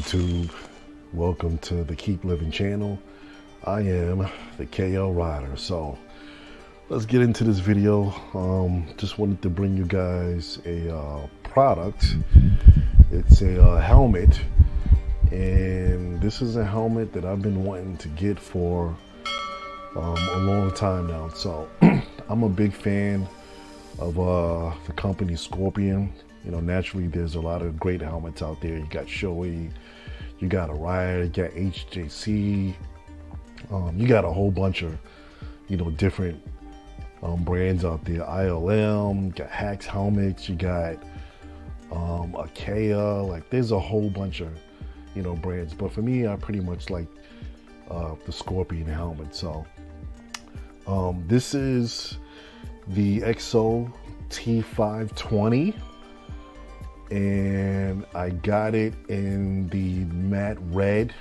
YouTube? Welcome to the Keep Living channel. I am the KL Rider. So let's get into this video. Um, just wanted to bring you guys a uh, product. It's a uh, helmet, and this is a helmet that I've been wanting to get for um, a long time now. So I'm a big fan of uh, the company Scorpion. You know, naturally, there's a lot of great helmets out there. You got Shoei, you got Orion, you got HJC, um, you got a whole bunch of, you know, different um, brands out there. ILM, you got Hacks helmets, you got um, Akea. Like, there's a whole bunch of, you know, brands. But for me, I pretty much like uh, the Scorpion helmet. So, um, this is the EXO T520 and I got it in the matte red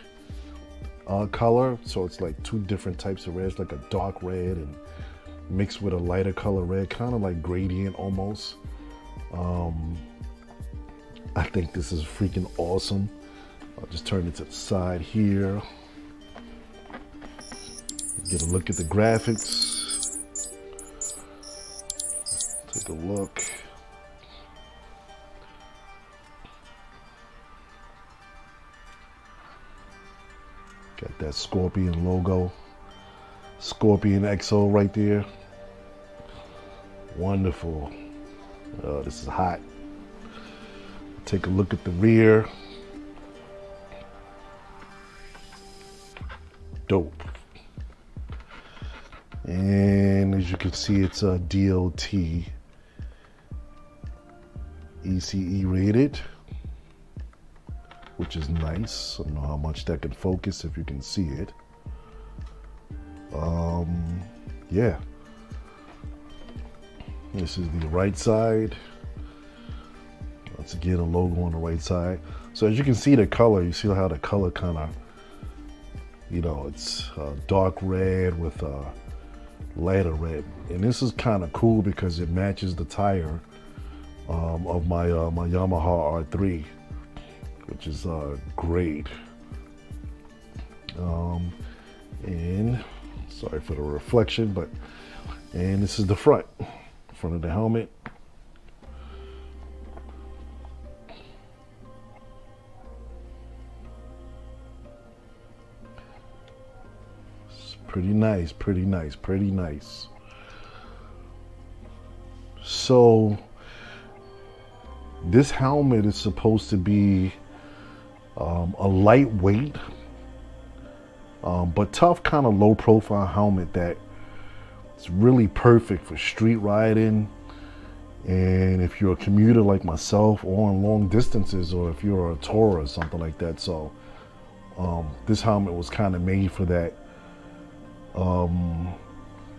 uh, color. So it's like two different types of reds, like a dark red and mixed with a lighter color red, kind of like gradient almost. Um, I think this is freaking awesome. I'll just turn it to the side here. Get a look at the graphics. Take a look. Got that Scorpion logo. Scorpion EXO right there. Wonderful. Oh, this is hot. Take a look at the rear. Dope. And as you can see, it's uh, a DOT ECE rated which is nice. I don't know how much that can focus if you can see it. Um, yeah. This is the right side. Once again, a logo on the right side. So as you can see the color, you see how the color kind of, you know, it's uh, dark red with a lighter red. And this is kind of cool because it matches the tire um, of my, uh, my Yamaha R3 which is uh, great. Um, and sorry for the reflection, but and this is the front, front of the helmet. It's pretty nice, pretty nice, pretty nice. So this helmet is supposed to be um, a lightweight um, but tough kind of low profile helmet that it's really perfect for street riding. And if you're a commuter like myself or on long distances or if you're a tourer or something like that. So um, this helmet was kind of made for that um,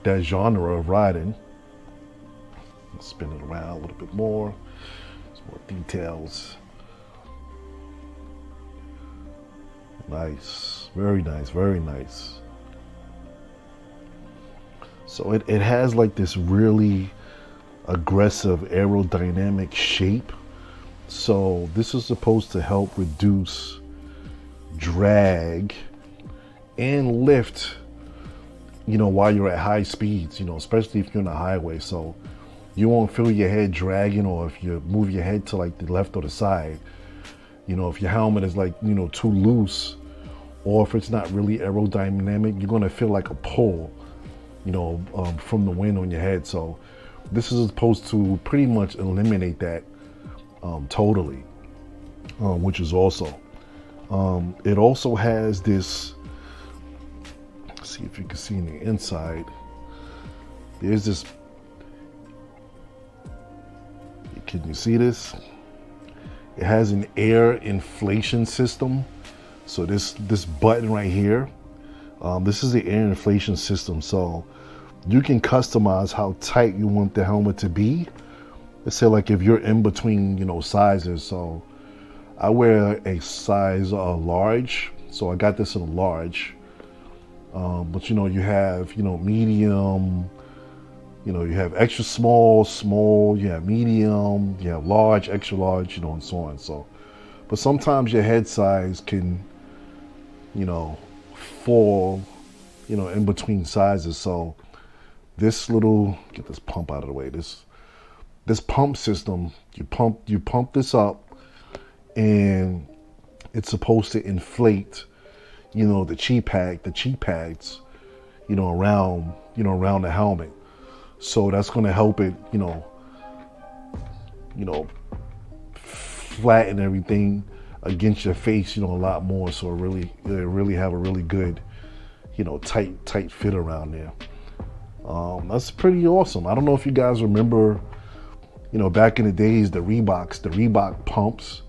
that genre of riding. Spin it around a little bit more. Some more details Nice. Very nice. Very nice. So it, it has like this really aggressive aerodynamic shape. So this is supposed to help reduce drag and lift, you know, while you're at high speeds, you know, especially if you're on a highway. So you won't feel your head dragging or if you move your head to like the left or the side, you know, if your helmet is like, you know, too loose, or if it's not really aerodynamic, you're gonna feel like a pull, you know, um, from the wind on your head. So this is supposed to pretty much eliminate that um, totally, um, which is also. Um, it also has this, see if you can see in the inside, there's this, can you see this? It has an air inflation system so this this button right here, um, this is the air inflation system. So you can customize how tight you want the helmet to be. Let's say like if you're in between, you know, sizes. So I wear a size uh, large, so I got this in a large. Um, but you know, you have you know medium. You know, you have extra small, small. You have medium. You have large, extra large. You know, and so on. So but sometimes your head size can, you know, fall, you know, in between sizes. So this little get this pump out of the way. This this pump system, you pump you pump this up, and it's supposed to inflate, you know, the chi pack, the cheek pads, you know, around you know around the helmet. So that's going to help it, you know, you know, flatten everything against your face, you know, a lot more. So really, it really have a really good, you know, tight, tight fit around there. Um, that's pretty awesome. I don't know if you guys remember, you know, back in the days, the Reeboks, the Reebok pumps,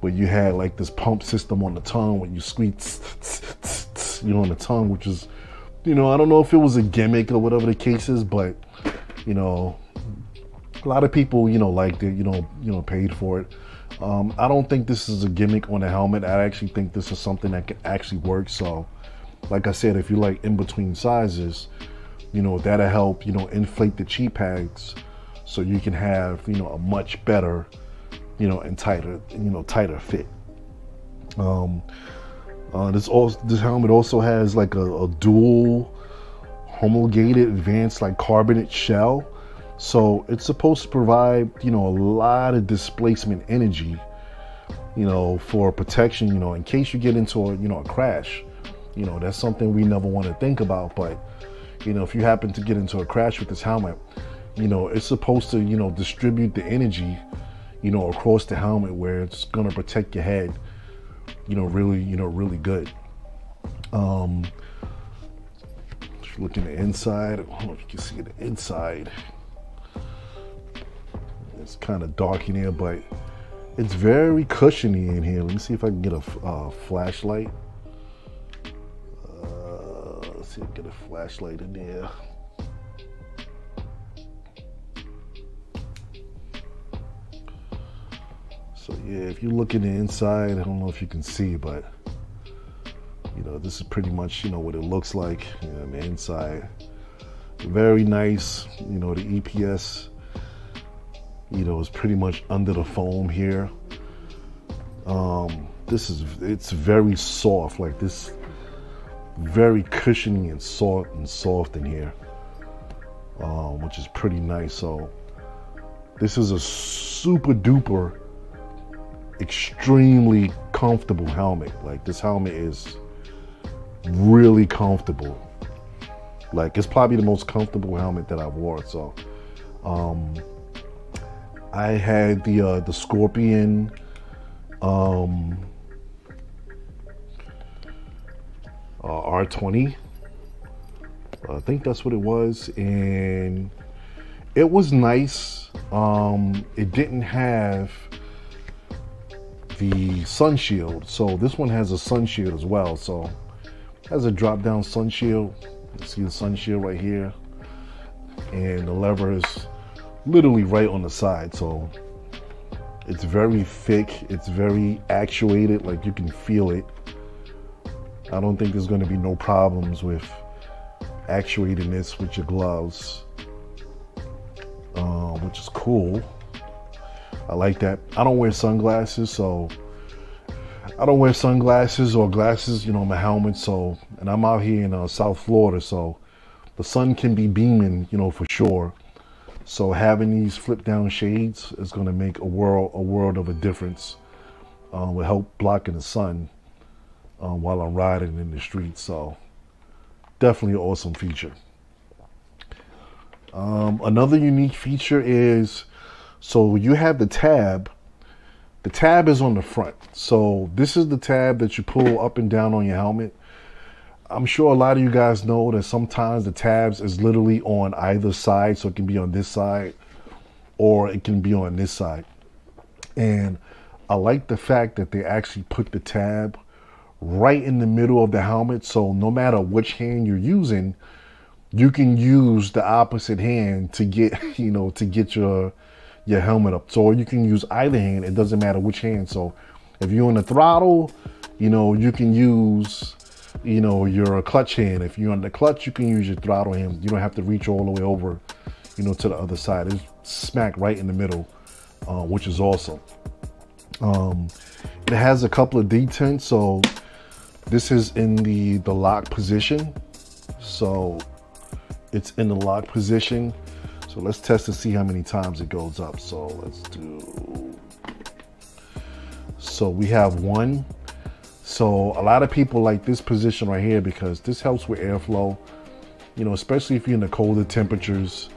where you had like this pump system on the tongue when you squeeze, you know, on the tongue, which is, you know, I don't know if it was a gimmick or whatever the case is, but, you know, a lot of people, you know, liked it, you know, you know, paid for it. Um, I don't think this is a gimmick on the helmet. I actually think this is something that can actually work. So, like I said, if you like in between sizes, you know, that'll help, you know, inflate the cheek pads so you can have, you know, a much better, you know, and tighter, you know, tighter fit. Um, uh, this also this helmet also has like a, a dual homologated advanced like carbonate shell so it's supposed to provide, you know, a lot of displacement energy, you know, for protection, you know, in case you get into a, you know, a crash. You know, that's something we never want to think about. But, you know, if you happen to get into a crash with this helmet, you know, it's supposed to, you know, distribute the energy, you know, across the helmet where it's going to protect your head, you know, really, you know, really good. Um, if you look the inside, I don't know if you can see the inside. It's kind of dark in here, but it's very cushiony in here. Let me see if I can get a uh, flashlight. Uh, let's see if I can get a flashlight in there. So yeah, if you look in the inside, I don't know if you can see, but you know, this is pretty much, you know, what it looks like on the inside. Very nice, you know, the EPS you know, is pretty much under the foam here. Um, this is, it's very soft, like this, very cushiony and soft and soft in here, um, which is pretty nice. So this is a super duper, extremely comfortable helmet. Like this helmet is really comfortable. Like it's probably the most comfortable helmet that I've worn. So, um, I had the uh, the Scorpion. Um, uh, R20. I think that's what it was, and it was nice. Um, it didn't have the sun shield, so this one has a sun shield as well. So has a drop down sun shield. You see the sun shield right here, and the levers literally right on the side. So it's very thick, it's very actuated, like you can feel it. I don't think there's going to be no problems with actuating this with your gloves, uh, which is cool. I like that. I don't wear sunglasses, so I don't wear sunglasses or glasses, you know, my helmet. So, and I'm out here in uh, South Florida, so the sun can be beaming, you know, for sure. So having these flip down shades is going to make a world a world of a difference. Um, will help blocking the sun um, while I'm riding in the street. So definitely an awesome feature. Um, another unique feature is so you have the tab. The tab is on the front. So this is the tab that you pull up and down on your helmet. I'm sure a lot of you guys know that sometimes the tabs is literally on either side, so it can be on this side or it can be on this side. And I like the fact that they actually put the tab right in the middle of the helmet, so no matter which hand you're using, you can use the opposite hand to get, you know, to get your your helmet up. So you can use either hand, it doesn't matter which hand. So if you're on the throttle, you know, you can use you know, you're a clutch hand. If you're on the clutch, you can use your throttle hand. You don't have to reach all the way over, you know, to the other side. It's smack right in the middle, uh, which is awesome. Um, it has a couple of detents. So this is in the, the lock position. So it's in the lock position. So let's test to see how many times it goes up. So let's do, so we have one. So a lot of people like this position right here because this helps with airflow, you know, especially if you're in the colder temperatures,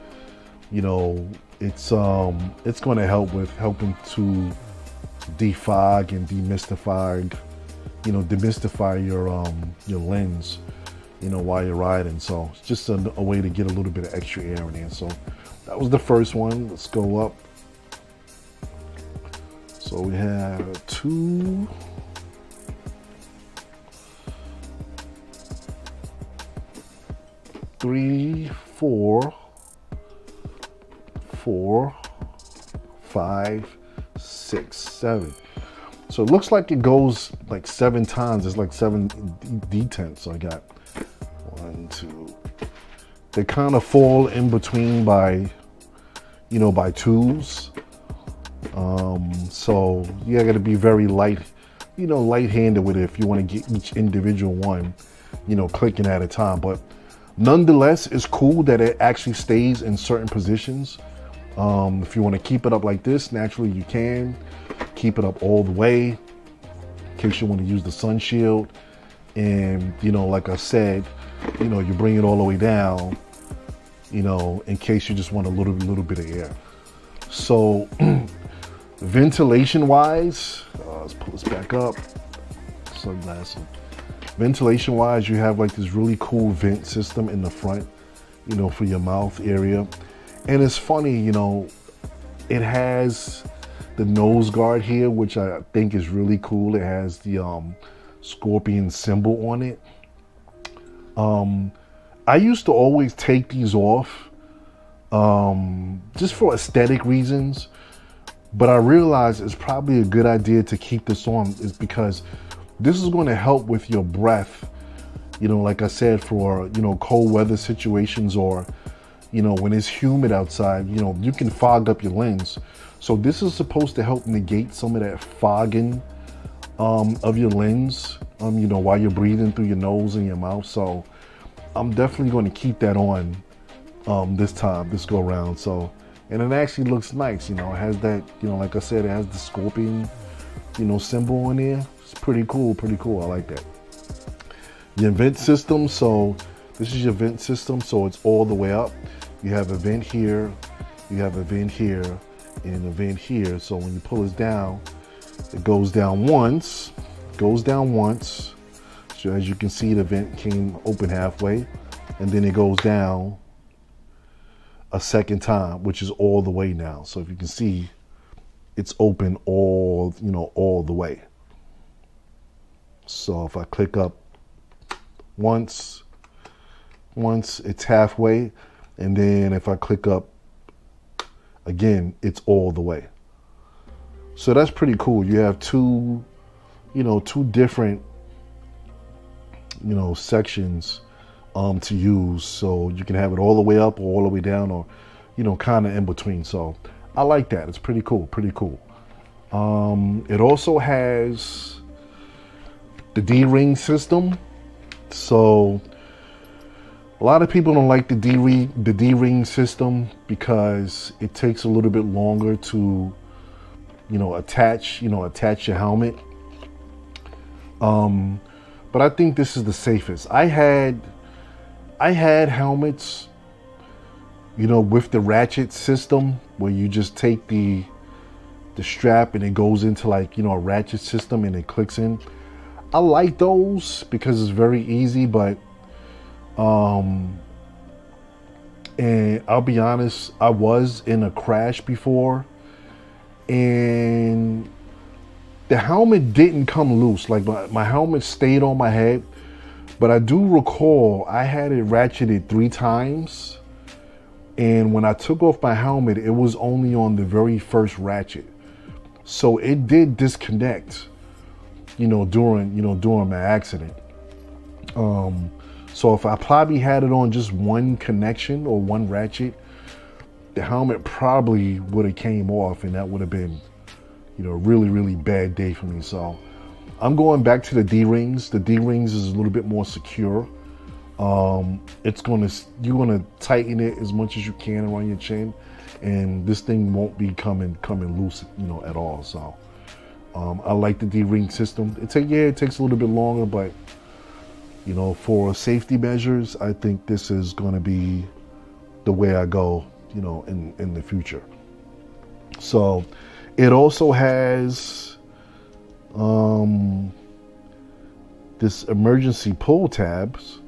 you know, it's, um, it's going to help with helping to defog and demystify, you know, demystify your, um, your lens you know, while you're riding. So it's just a, a, way to get a little bit of extra air in there. So that was the first one. Let's go up. So we have two. Three, four, four, five, six, seven. So it looks like it goes like seven times. It's like seven detents. So I got one, two. They kind of fall in between by, you know, by twos. Um, so you got to be very light, you know, light-handed with it if you want to get each individual one, you know, clicking at a time. But nonetheless, it's cool that it actually stays in certain positions. Um, if you want to keep it up like this, naturally you can. Keep it up all the way in case you want to use the sun shield. And, you know, like I said, you know, you bring it all the way down, you know, in case you just want a little, little bit of air. So ventilation wise, uh, let's pull this back up. Sunglasses. Ventilation wise, you have like this really cool vent system in the front, you know, for your mouth area. And it's funny, you know, it has the nose guard here, which I think is really cool. It has the um, scorpion symbol on it. Um, I used to always take these off um, just for aesthetic reasons, but I realized it's probably a good idea to keep this on is because this is going to help with your breath. You know, like I said, for you know cold weather situations or you know when it's humid outside, you know you can fog up your lens. So this is supposed to help negate some of that fogging um, of your lens, um, you know, while you're breathing through your nose and your mouth. So I'm definitely going to keep that on um, this time, this go around. So, and it actually looks nice, you know, it has that, you know, like I said, it has the scorpion, you know, symbol in there. It's pretty cool, pretty cool. I like that. Your vent system. So this is your vent system. So it's all the way up. You have a vent here, you have a vent here, and a vent here. So when you pull this down, it goes down once, goes down once. So as you can see, the vent came open halfway and then it goes down a second time, which is all the way now. So if you can see, it's open all, you know, all the way. So if I click up once, once it's halfway, and then if I click up again, it's all the way. So that's pretty cool. You have two, you know, two different, you know, sections um, to use. So you can have it all the way up or all the way down or, you know, kind of in between. So I like that. It's pretty cool. Pretty cool. Um, it also has the D-ring system. So a lot of people don't like the D the D-ring system because it takes a little bit longer to you know, attach, you know, attach your helmet. Um, but I think this is the safest. I had, I had helmets, you know, with the ratchet system where you just take the, the strap and it goes into like, you know, a ratchet system and it clicks in. I like those because it's very easy, but, um, and I'll be honest, I was in a crash before and the helmet didn't come loose. Like my, my helmet stayed on my head, but I do recall I had it ratcheted three times. And when I took off my helmet, it was only on the very first ratchet. So it did disconnect, you know, during, you know, during my accident. Um, so if I probably had it on just one connection or one ratchet, the helmet probably would have came off and that would have been, you know, a really, really bad day for me. So I'm going back to the D rings. The D rings is a little bit more secure. Um, it's gonna you're gonna tighten it as much as you can around your chin, and this thing won't be coming coming loose, you know, at all. So um, I like the D ring system. It take yeah, it takes a little bit longer, but you know, for safety measures, I think this is gonna be the way I go, you know, in in the future. So it also has um, this emergency pull tabs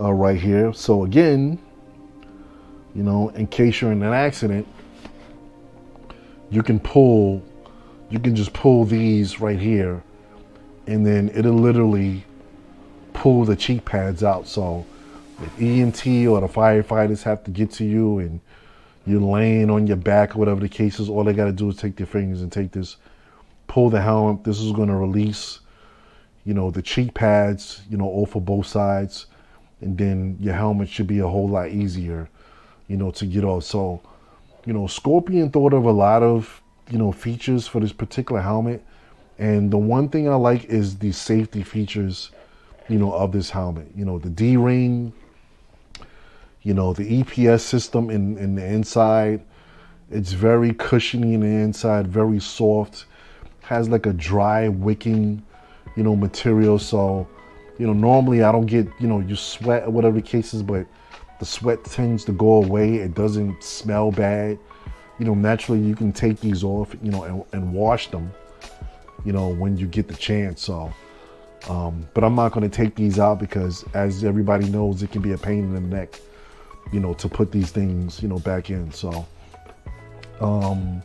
uh, right here. So again, you know, in case you're in an accident, you can pull, you can just pull these right here, and then it'll literally pull the cheek pads out. So if EMT or the firefighters have to get to you and you're laying on your back or whatever the case is, all they got to do is take their fingers and take this, pull the helmet. This is going to release, you know, the cheek pads, you know, off of both sides. And then your helmet should be a whole lot easier, you know, to get off. So, you know, Scorpion thought of a lot of, you know, features for this particular helmet. And the one thing I like is the safety features, you know, of this helmet. You know, the D ring, you know, the EPS system in, in the inside, it's very cushiony in the inside, very soft, has like a dry wicking, you know, material. So, you know, normally I don't get, you know, you sweat or whatever the case is, but the sweat tends to go away. It doesn't smell bad. You know, naturally you can take these off, you know, and, and wash them, you know, when you get the chance. So, um, but I'm not going to take these out because as everybody knows, it can be a pain in the neck you know, to put these things, you know, back in. So, um,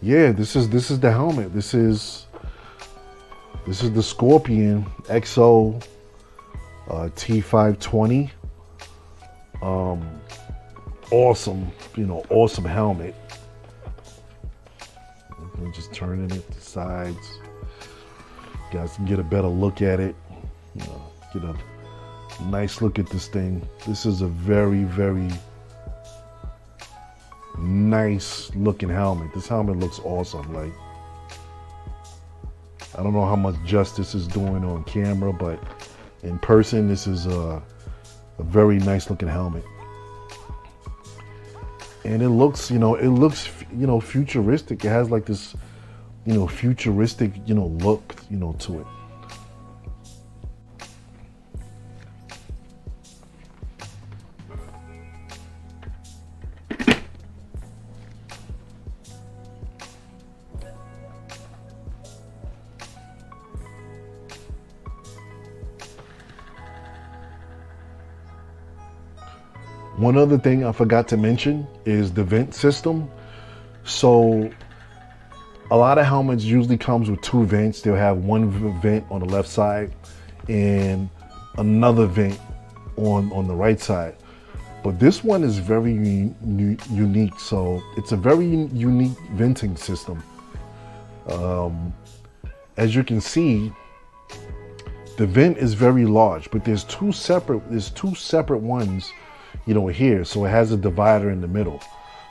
yeah, this is this is the helmet. This is this is the Scorpion EXO uh, T520. Um, awesome, you know, awesome helmet. I'm just turning it to sides. You guys can get a better look at it. You know, get a nice look at this thing. This is a very, very nice looking helmet. This helmet looks awesome. Like, I don't know how much justice is doing on camera, but in person, this is a, a very nice looking helmet. And it looks, you know, it looks, you know, futuristic. It has like this, you know, futuristic, you know, look, you know, to it. One other thing I forgot to mention is the vent system. So a lot of helmets usually comes with two vents. They'll have one vent on the left side and another vent on on the right side. But this one is very unique. So it's a very unique venting system. Um, as you can see, the vent is very large, but there's two separate there's two separate ones you know, here. So it has a divider in the middle.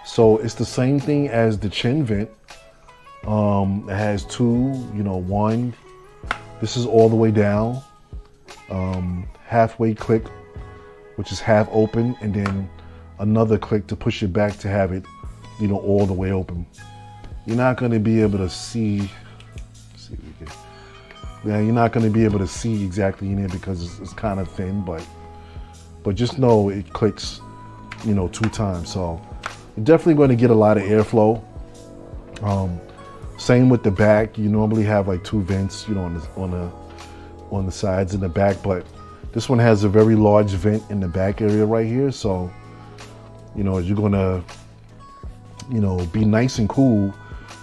So it's the same thing as the chin vent. Um, it has two, you know, one. This is all the way down. Um, halfway click, which is half open, and then another click to push it back to have it, you know, all the way open. You're not going to be able to see. see yeah, you're not going to be able to see exactly in here because it's, it's kind of thin, but but just know it clicks, you know, two times. So you're definitely going to get a lot of airflow. Um, same with the back. You normally have like two vents, you know, on the on the on the sides and the back, but this one has a very large vent in the back area right here. So, you know, you're gonna, you know, be nice and cool,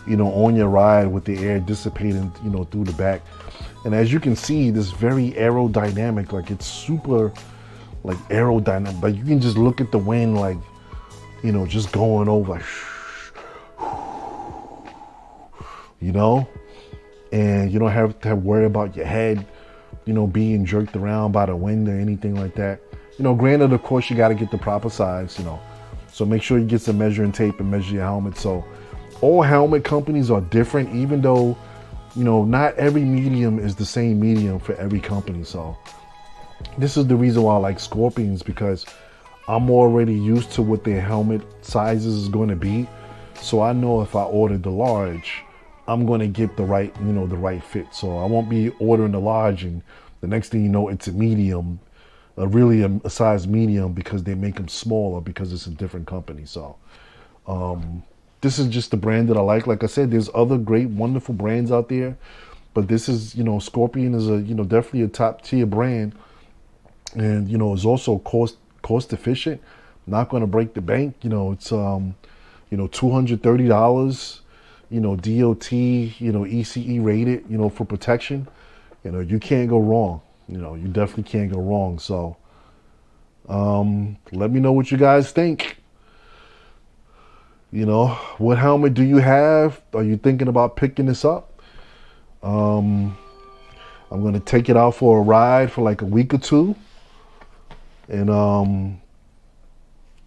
you know, on your ride with the air dissipating, you know, through the back. And as you can see, this very aerodynamic, like it's super like aerodynamic, but you can just look at the wind like, you know, just going over, you know, and you don't have to worry about your head, you know, being jerked around by the wind or anything like that. You know, granted, of course, you got to get the proper size, you know, so make sure you get some measuring tape and measure your helmet. So all helmet companies are different, even though, you know, not every medium is the same medium for every company. So this is the reason why I like Scorpions because I'm already used to what their helmet sizes is going to be. So I know if I order the large, I'm going to get the right, you know, the right fit. So I won't be ordering the large and the next thing you know, it's a medium, a really a, a size medium because they make them smaller because it's a different company. So um, this is just the brand that I like. Like I said, there's other great, wonderful brands out there, but this is, you know, Scorpion is a, you know, definitely a top tier brand, and you know, is also cost cost efficient. Not going to break the bank. You know, it's um, you know, two hundred thirty dollars. You know, DOT, you know, ECE rated. You know, for protection. You know, you can't go wrong. You know, you definitely can't go wrong. So, um, let me know what you guys think. You know, what helmet do you have? Are you thinking about picking this up? Um, I'm gonna take it out for a ride for like a week or two, and um,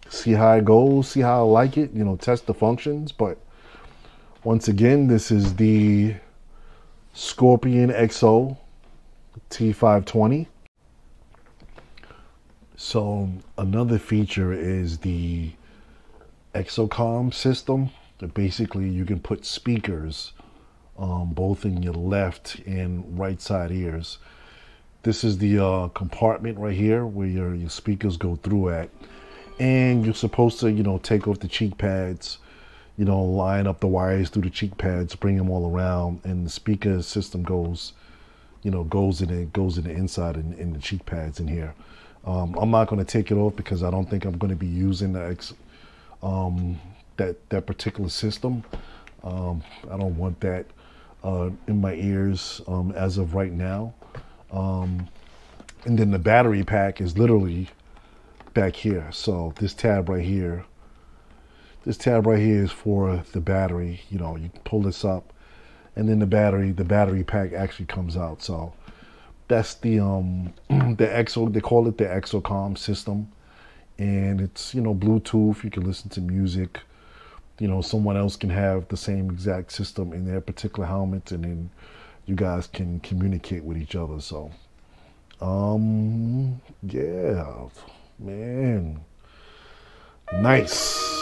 see how it goes, see how I like it. You know, test the functions. But once again, this is the Scorpion EXO T520. So another feature is the exocom system. Basically, you can put speakers um, both in your left and right side ears. This is the uh, compartment right here where your, your speakers go through at. And you're supposed to, you know, take off the cheek pads, you know, line up the wires through the cheek pads, bring them all around, and the speaker system goes, you know, goes in it, goes in the inside and in, in the cheek pads in here. Um, I'm not going to take it off because I don't think I'm going to be using the X, um, that that particular system. Um, I don't want that uh, in my ears um, as of right now. Um, and then the battery pack is literally back here. So this tab right here, this tab right here is for the battery. You know, you pull this up, and then the battery, the battery pack actually comes out. So that's the um the exo. They call it the exocom system and it's you know Bluetooth. You can listen to music. You know, someone else can have the same exact system in their particular helmet, and then you guys can communicate with each other. So, um, yeah, man, nice.